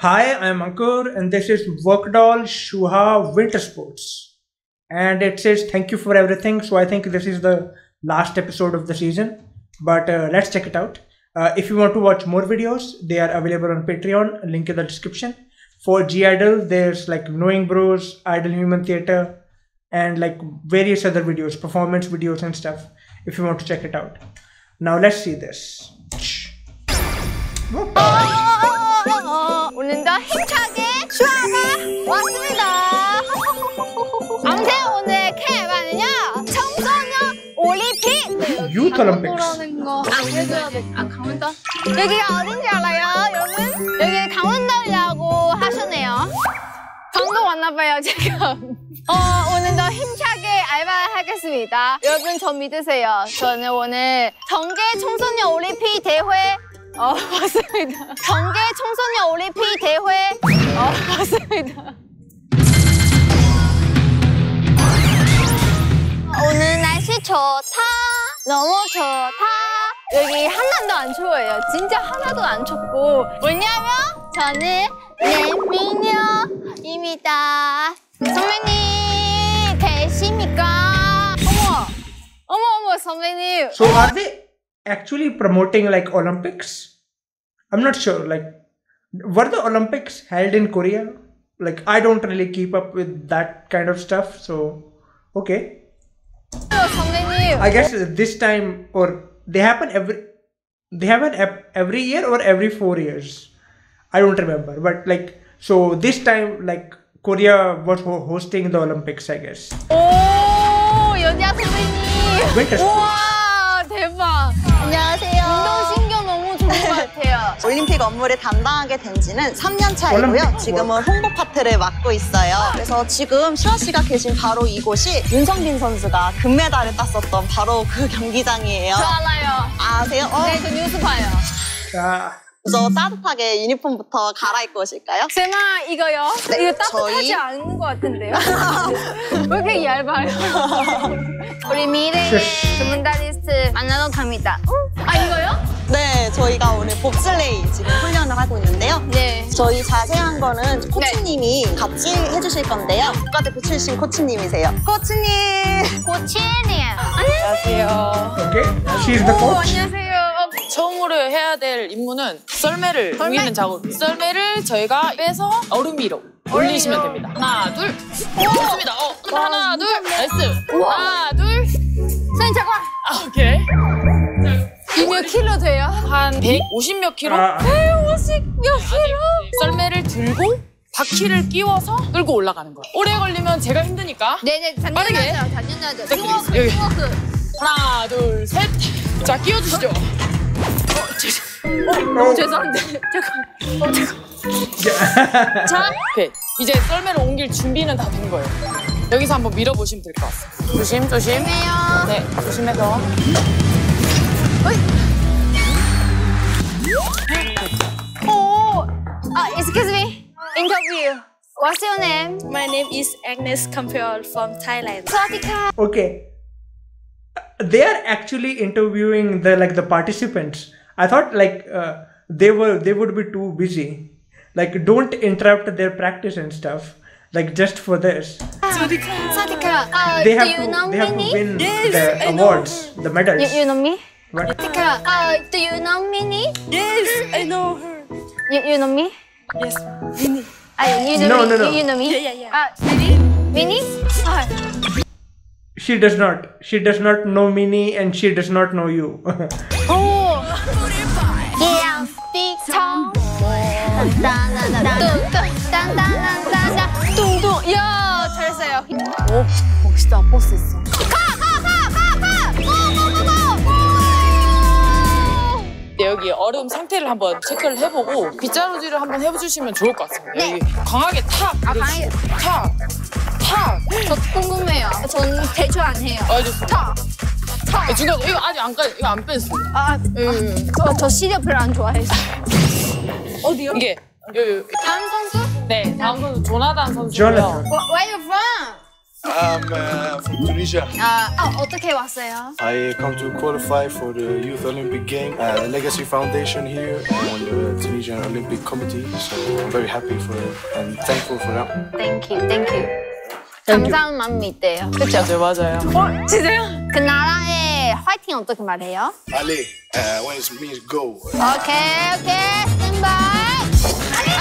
Hi, I'm Ankur, and this is Workdoll Shuha Winter Sports. And it says thank you for everything. So I think this is the last episode of the season. But uh, let's check it out. Uh, if you want to watch more videos, they are available on Patreon. Link in the description. For G Idol, there's like Knowing Bros, Idol Human Theater, and like various other videos, performance videos and stuff. If you want to check it out. Now let's see this. 오늘도 힘차게 슈아가 왔습니다. 아무튼 오늘 캠에는요 청소년 올림픽. 강원도라는 거 알려줘야 돼. 아 강원도? 여기가 어딘지 알아요, 여러분? 여기 강원도라고 하셨네요. 광고 왔나봐요 지금. 어 오늘도 힘차게 알바를 하겠습니다. 여러분 저 믿으세요. 저는 오늘 정계 청소년 올림픽 대회 어 맞습니다. 정계 청소년 올림픽 대회 어 맞습니다. 오늘 날씨 좋다. 너무 좋다. 여기 하나도 안 추워요. 진짜 하나도 안 춥고. 왜냐면 저는 레미녀입니다. 선배님 계십니까? 어머, 어머 어머 선배님. They actually promoting like Olympics? I'm not sure. Like, were the Olympics held in Korea? Like, I don't really keep up with that kind of stuff. So, okay. 선배님. I guess this time or they happen every they happen ep- every year or every four years. I don't remember, but like so this time like Korea was ho- hosting the Olympics, I guess. 오 여자 선배님. Winter sports. 올림픽 업무를 담당하게 된 지는 3년 차이고요. 지금은 홍보 파트를 맡고 있어요. 그래서 지금 슈아 씨가 계신 바로 이곳이 윤성빈 선수가 금메달을 땄었던 바로 그 경기장이에요. 저 알아요. 아세요? 어, 네, 저 뉴스 봐요. Ah, 그래서 따뜻하게 유니폼부터 갈아입고 오실까요? 제가 이거요? 네, 이거 따뜻하지 저희- 않은 것 같은데요? 왜 이렇게 얇아요? 우리 미래 슈쉬. 전문다리스트 만나러 갑니다. 아, 이거요? 네, 저희가 오늘 봅슬레이 지금 훈련을 하고 있는데요. 네. 저희 자세한 거는 코치님이 같이 해주실 건데요. 국가대표 출신 코치님이세요. 코치님! 고치님. 안녕하세요. okay. She's the 오, coach. 안녕하세요. 어, 처음으로 해야 될 임무는 썰매를 썰매? 올리는 작업. 썰매를 저희가 빼서 얼음 위로 올리시면 됩니다. 하나, 둘. 좋습니다. 어, 하나, 둘. nice. 하나, 둘. 선생님, 잠깐. 아, 오케이. 이몇 킬로 돼요? 한 150몇 킬로? 아, 150몇 킬로? 썰매를 들고 바퀴를 끼워서 끌고 올라가는 거예요. 오래 걸리면 제가 힘드니까. 네네, 빠르게. 단련하죠. 팀워크, 여기. 팀워크. 하나, 둘, 셋. 자, 끼워주시죠. 어, 죄송. 너무 죄송한데. 잠깐. 어, 잠깐. 자, 오케이. 이제 썰매를 옮길 준비는 다 된 거예요. 여기서 한번 밀어보시면 될 것 같습니다. 조심, 조심. 안녕하세요. 네, 조심해서. Oh, uh, excuse me. Interview. What's your name? My name is Agnes Kampiol from Thailand. Okay. Uh, they are actually interviewing the like the participants. I thought like uh, they were they would be too busy. Like don't interrupt their practice and stuff. Like just for this. Swatika. Swatika. Uh, they have do you to, know they me? Have to win yes, the I awards, know. the medals. You, you know me? Ritika, uh, do you know Minnie? Yes, I know her. You, you know me? Yes, Minnie. Uh, you know no, me? No, no. You, you know me? Yeah, yeah, yeah. Uh, Minnie? Minnie? Uh. She does not. She does not know Minnie and she does not know you. oh! Yeah, big Tom. 뚱뚱 야 잘했어요 오 멋있다 버스 있어 여기 얼음 상태를 한번 체크를 해보고 빗자루질을 한번 해주시면 좋을 것 같습니다. 네. 여기 강하게 탁! 아, 밀어주시고. 탁! 탁! 저 궁금해요. 전 대출 안 해요. 아, 좋습니다. 타. 네, 중간에 이거 아직 안, 까, 이거 안 뺐습니다. 아, 저, 저 시리얼 별로 안 좋아해서. 어디요? 이게, 여기, 다음 선수? 네, 다음 선수 조나단. Where, where you from? I'm uh, from Tunisia. 아, 어, 어떻게 왔어요? I come to qualify for the Youth Olympic Game, uh, the Legacy Foundation here, and the Tunisian Olympic Committee. So I'm very happy for it and thankful for that. Thank you, thank you. 감사한 마음이 있대요. 그쵸? 맞아요, 맞아요. 어, 진짜요? 그 나라의 화이팅 어떻게 말해요? Ali, uh, when it means go. 오케이, 오케이, 스탠바이. 알레!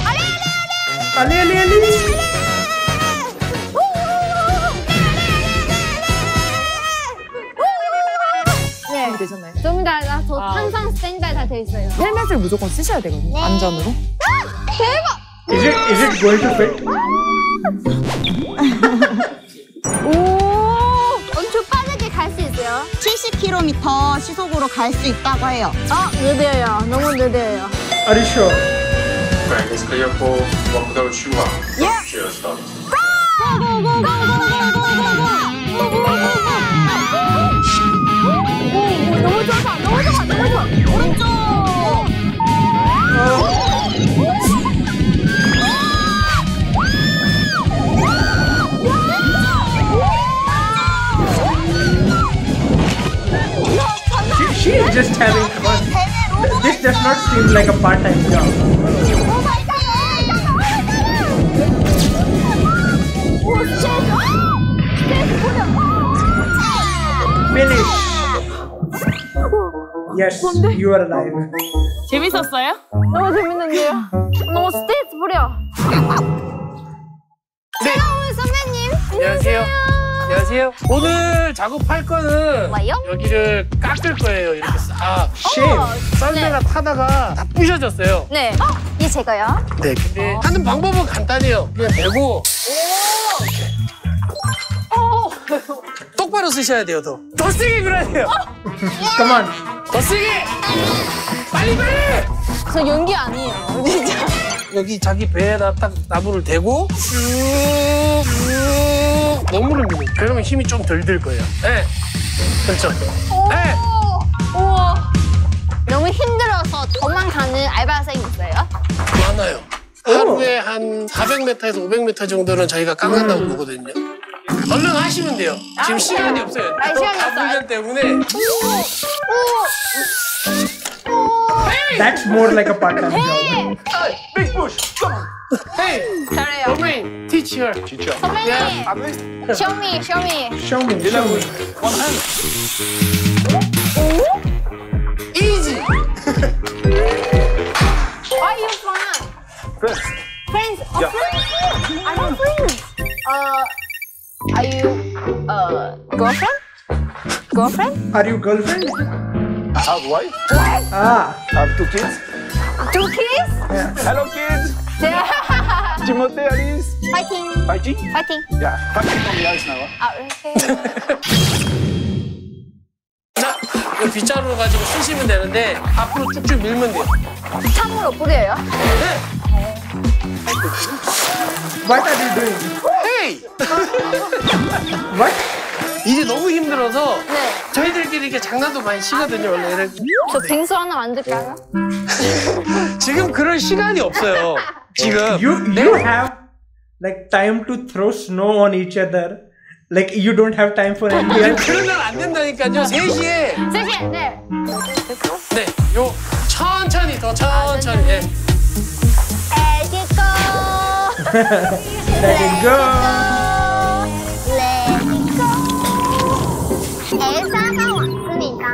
알레, 알레, 알레, Ali, Ali, Ali. 네. 되셨 나요? 좀 다, 나, 저 아. 항상 스탠바이 다 돼 있어요. 헬멧을 무조건 쓰셔야 되거든요. 안전으로. Is it is it going to fit? 오, 엄청 빠르게 갈 수 있어요. 70km 시속으로 갈 수 있다고 해요. 어, 느려요. 너무 느려요. Are you sure? Frank is clear for walk-down Shua. Yeah. Cheers, start. 너무 좋아, 너무 좋 아, 너무 좋아. 오른쪽. She, she is just having fun. This does not seem like a part-time job. Yes, you are alive. 재밌었어요? 너무 재밌는데요? 너무 스트레스 부려. 네. 새로운 선배님. 안녕하세요. 안녕하세요. 오늘 작업할 거는 뭐요? 여기를 깎을 거예요. 이렇게 싹. Shame. 썰매가 타다가 다 부셔졌어요. 네. 어, 이 제가요? 네. 근데 하는 방법은 간단해요. 그냥 대고 이렇게. 똑바로 쓰셔야 돼요, 더. 더 세게 그려야 돼요. Come on. 더 세게. 빨리 빨리. 저 연기 아니에요. 진짜. 여기 자기 배에다 딱 나무를 대고 너무를 밀어. 그러면 힘이 좀 덜 들 거예요. 네. 그렇죠. 네. 우와. 너무 힘들어서 도망가는 알바생이 있어요? 많아요. 하루에 한 400m에서 500m 정도는 저희가 깎는다고 보거든요. 얼른 하시면 돼요. 지금 시간이 없어요. 아, 시간이 없어요. 때문에. That's more like a part-time job. Big push. Come on. Hey, 잘해요. Romain, teach her. Teacher. 선배님, show me, show me. Show me, show me. One hand. Easy. Girlfriend? Girlfriend? Are you girlfriend? I have wife. Ah, I have two kids. Two kids? Hello, kids. Timothy, Alice. 파이팅. Fighting? 파이팅. Yeah, fighting on the ice now. 아, 이렇게. 자, 이 빗자루를 가지고 쓰시면 되는데 앞으로 쭉쭉 밀면 돼요. 참으로 뿌려요? what are you doing? Hey! What? 이제 너무 힘들어서 네. 저희들끼리 이렇게 장난도 많이 치거든요, 원래. 저 빙수 하나 만들까요? 지금 그럴 시간이 없어요. 지금. You you have like time to throw snow on each other. Like you don't have time for anything else. 그런 날 안 된다니까요. 3시에. 셋이, 네. 네, 요 천천히 더 천천히. 예. 애기 거. Let it go. 엘사가 왔습니다.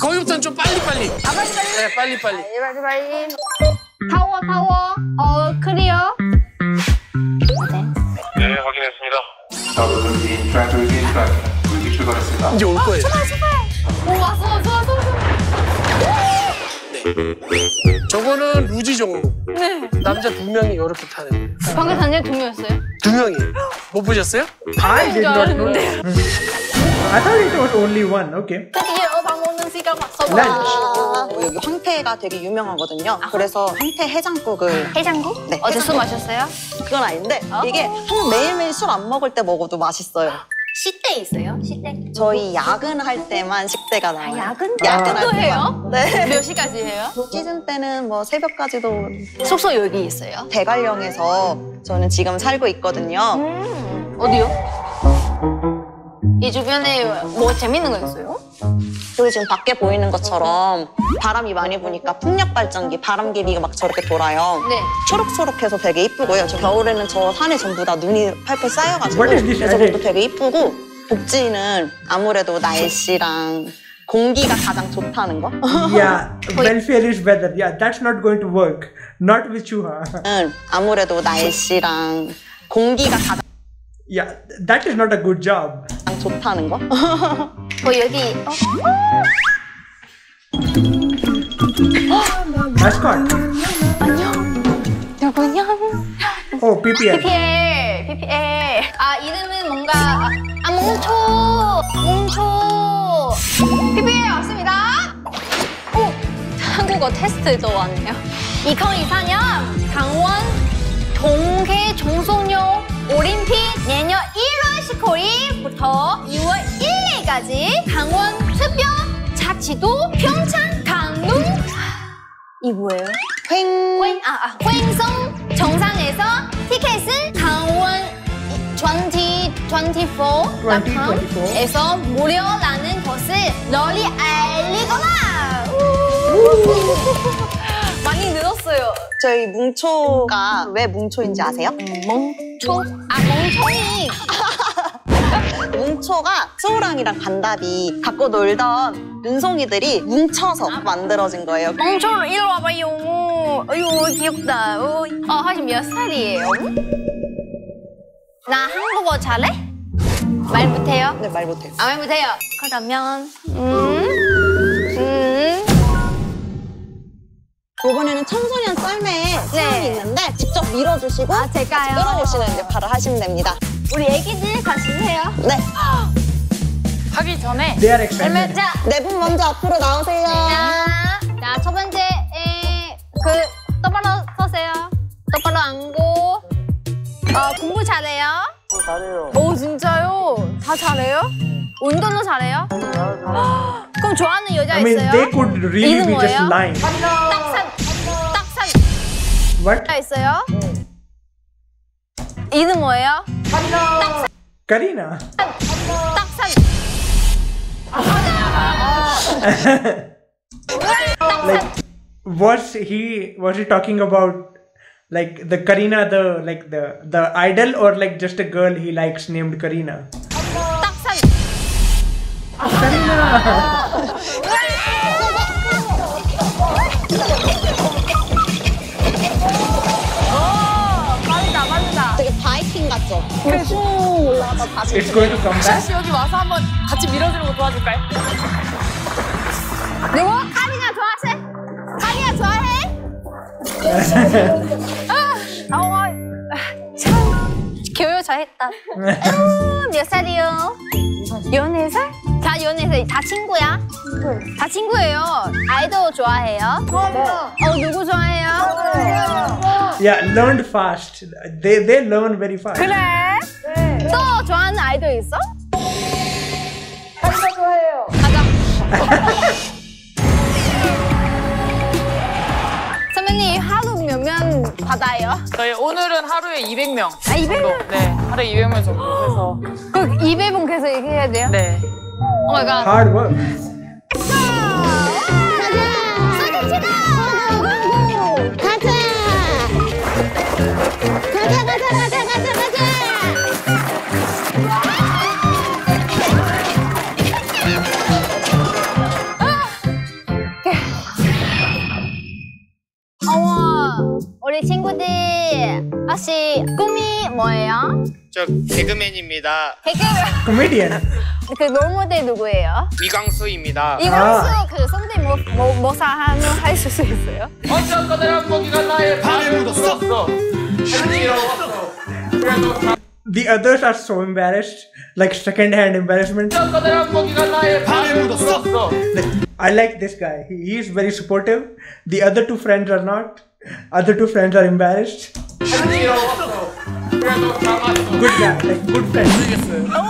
거기부터는 좀 빨리빨리. 아, 빨리 빨리. 네, 빨리빨리. 빨리 빨리 빨리. 타워 타워. 어 clear. 네, 확인했습니다. 다음은 인 트라이브 인 트라이브. 우리 출발했습니다. 이제 올 거예요. 오 왔어 왔어 왔어. 왔어. 저거는 루지 종목. 네. 남자 두 명이 이렇게 타는. 방금 단장 두 명이었어요? 두 명이. 못 보셨어요? I did not know. I thought it was only one. Okay. 드디어 밥 먹는 시간 왔어. Lunch. 어, 여기 황태가 되게 유명하거든요. 그래서 황태 해장국을 해장국? 네, 어제 술 해장국. 마셨어요? 그건 아닌데 어? 이게 한 매일매일 술 안 먹을 때 먹어도 맛있어요. 시대 있어요? 시대? 저희 야근할 때만 식대가 나와요. 아, 야근? 야근할 야근도 때만. 해요? 네. 몇 시까지 해요? 시즌 때는 뭐 새벽까지도 숙소 여기 있어요. 대관령에서 저는 지금 살고 있거든요. 어디요? 이 주변에 뭐 재밌는 거 있어요? 여기 지금 밖에 보이는 것처럼 바람이 많이 부니까 풍력 발전기, 바람개비가 막 저렇게 돌아요. 네. 초록초록해서 되게 이쁘고요. 저 겨울에는 저 산에 전부 다 눈이 팔팔 쌓여가지고 What is this 그래서 edit? 그것도 되게 이쁘고 복지는 아무래도 날씨랑 공기가 가장 좋다는 거. Yeah, welfare is weather. Yeah, that's not going to work. Not with Chuha. 는 아무래도 날씨랑 공기가 가장 yeah, that is not a good job. 좋다는 거. 뭐 여기 어? Mascot. 누구냐? Oh, PPL. PPL, PPL. 아 이름은 뭔가 아, 아 몽초, 몽초. PPL 왔습니다. 오, 한국어 테스트도 왔네요. 2024년 강원 동계 청소년 올림픽 내년 1월 19일부터 2월 1일까지 강원 특별 자치도 평창 강릉 이 뭐예요? 횡. 횡, 아, 아, 횡성 정상에서 티켓은 강원 2024.com에서 무료라는 것을 널리 알리거나 많이 늘었어요. 저희 뭉초가 왜 뭉초인지 아세요? 멍초? 아 멍청이 뭉초가 수호랑이랑 반답이 갖고 놀던 눈송이들이 뭉쳐서 만들어진 거예요. 멍초 이리 와봐요. 아유 귀엽다. 어, 어 하시 몇 살이에요? 나 한국어 잘해? 말 못해요? 네, 말 못해요. 아, 말 못해요. 그러면 음, 음, 이번에는 청소년 썰매에 사연이 있는데 직접 밀어주시고 아, 제가요? 끌어오시는 역할을 하시면 됩니다. 우리 애기들 같이 해요. 네. 하기 전에 are excited. 자, 네 분 먼저 앞으로 나오세요. 자, 자, 첫 번째, 에, 그, 똑바로 서세요. 똑바로 앉고, 어, 공부 잘해요? 잘해요. 오, 진짜요? 다 잘해요? 운동도 잘해요? 그럼 좋아하는 여자 I mean, 있어요? they could really 이름 be just 뭐예요? lying. 딱산, 딱산 What? 여자 있어요? 이름 뭐예요? Karina. 딱산. Like, was he was he talking about like the Karina, the like the the idol, or like just a girl he likes named Karina? 오, 빠르다, 빠르다. 되게 바이킹 같죠? 쭉 올라가서 다시 It's going to come back. 혹시 여기 와서 한번 같이 밀어주는 거 도와줄까요? 누구? 카리나 좋아해? 카리나 좋아해? 아, 어, 참 교육 잘했다. 아유, 몇 살이요? 연네 살? 살. 다 친구야? 다 친구예요. 아이돌 좋아해요? 어, 누구 좋아해요? Yeah, learned fast. They they learn very fast. 그래? 또 좋아하는 아이돌 있어? 가자 좋아해요. 가자. 선배님 하루 몇 명 받아요? 저희 오늘은 하루에 200명. 아 200명? 네, 하루에 200명 정도 해서. 그 200분 계속 이렇게 해야 돼요? 네. Oh my god. Hard work. 우리 친구들 혹시 꿈이 뭐예요? 저 개그맨입니다. 개그 Comedian. 그 롤모델 누구예요? 미광수입니다. 이광수 그 선배 뭐 뭐 뭐사 하면 할수 있어요? 어쩌거든 먹이가 나의 발에 묻었어. The others are so embarrassed, like second-hand embarrassment. I like this guy. He, is very supportive. The other two friends are not. Other two friends are embarrassed. 그래도. Good guy, like good friend.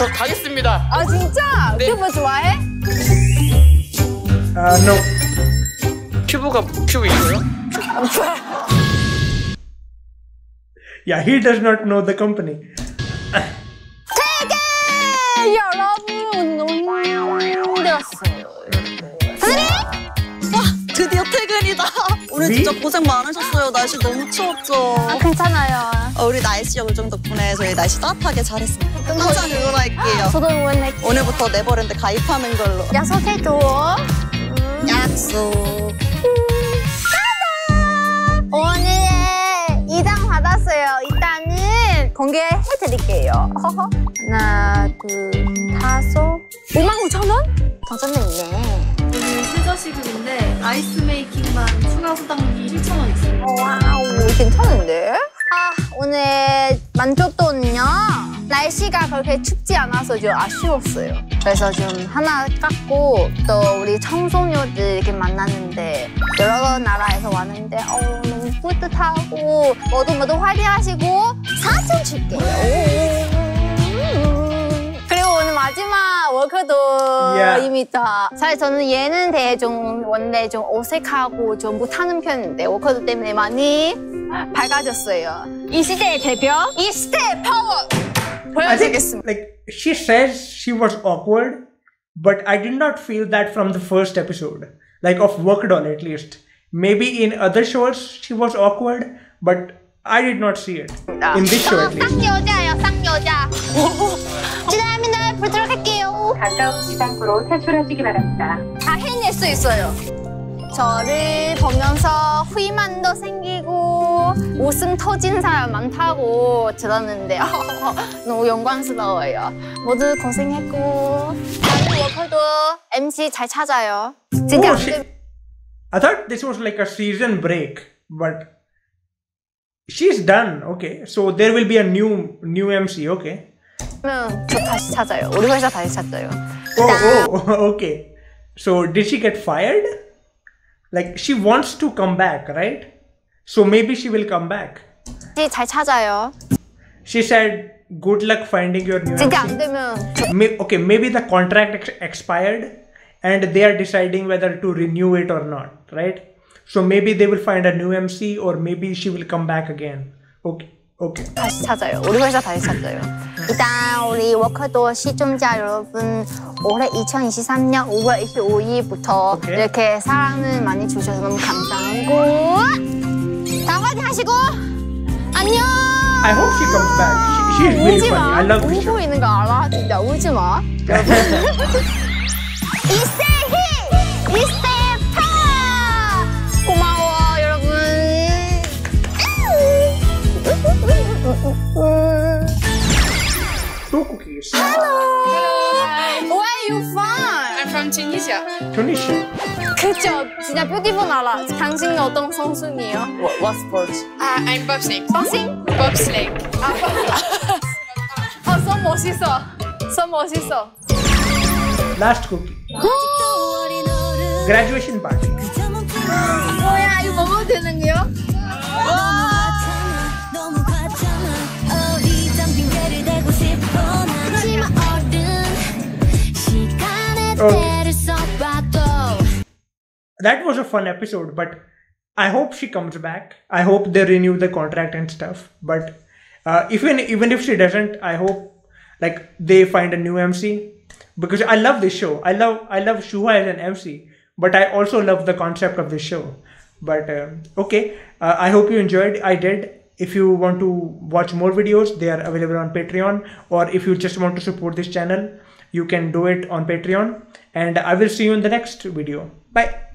저 가겠습니다. 아 진짜? 네. 큐브 좋아해? Uh, no. 큐브가 큐브 이거요? Yeah, he does not know the company. 오늘 우리? 진짜 고생 많으셨어요. 날씨 너무 추웠죠. 아, 괜찮아요. 어, 우리 날씨 요정 덕분에 저희 날씨 따뜻하게 잘했습니다. 항상 응원할게요. 저도 응원할게요. 오늘부터 네버랜드 가입하는 걸로. 약속해줘. 약속. 오늘 일당 받았어요. 일단은 공개해드릴게요. 허허. 하나, 둘, 다섯. 5만 5천 원? 당첨됐네. 오늘 최저시급인데 ice making만 추가 수당비 7,000원 있어요. Wow, 괜찮은데? 아, 오늘 만족도는요. 날씨가 그렇게 춥지 않아서 좀 아쉬웠어요. 그래서 좀 하나 깎고 또 우리 청소년들 이렇게 만났는데 여러 나라에서 왔는데 어, 너무 뿌듯하고 모두 모두 화이팅 하시고 사진 줄게요. 오늘 마지막 워크도 Yeah. 입니다. 사실 저는 얘는 대해 좀 원래 좀 어색하고 좀 못하는 편인데 워크도 때문에 많이 밝아졌어요. 이 시대의 대표, 이 시대의 파워 보여드리겠습니다. like she says she was awkward, but I did not feel that from the first episode. Like of Work Doll at least. Maybe in other shows she was awkward, but I did not see it. In this show at least. 쌍여자예요, 쌍여자. 지나합니다. 보도록 할게요. 가까운 지상구로 탈출하시기 바랍니다. 다 해낼 수 있어요. 저를 보면서 후이만도 생기고 웃음 터진 사람 많다고 들었는데 너무 영광스러워요. 모두 고생했고 다른 워커도 MC 잘 찾아요. 진짜 Oh, I thought this was like a season break, but she's done. Okay, so there will be a new new MC. Okay. 저 다시 찾아요. 우리 회사 다시 찾아요. Oh, oh, okay. So did she get fired? Like she wants to come back, right? So maybe she will come back. 다시 잘 찾아요. She said, "Good luck finding your new 진짜 안 MC." 되면 May- okay, maybe the contract ex- expired, and they are deciding whether to renew it or not, right? So maybe they will find a new MC, or maybe she will come back again. Okay, okay. 다시 찾아요. 우리 회사 다시 찾아요. 일단 우리 워커도 시청자 여러분 올해 2023년 5월 25일부터 오케이. 이렇게 사랑을 많이 주셔서 너무 감사하고 다 화이팅 하시고 안녕. I hope she comes back. She, she is really funny. 마. I love 울고. 있는 거 알아? 진짜 울지 마. 히! 이스테 Two cookies. Where you from? I'm from Tunisia. Tunisia. 그쵸? 진짜 뷰티풀 나라. 당신은 어떤 선수이에요? What, what sports? Uh, I'm bobsleigh. 박싱? Bobsleigh. 아, 손 멋있어. 손 멋있어. Last cookie. Graduation party. 뭐야, 이거 먹어도 되는 거 야? That was a fun episode, but I hope she comes back. I hope they renew the contract and stuff. But uh, even even if she doesn't, I hope like they find a new MC because I love this show. I love I love Shuha as an MC, but I also love the concept of this show. But uh, okay, uh, I hope you enjoyed. I did. If you want to watch more videos, they are available on Patreon. Or if you just want to support this channel, you can do it on Patreon. And I will see you in the next video. Bye.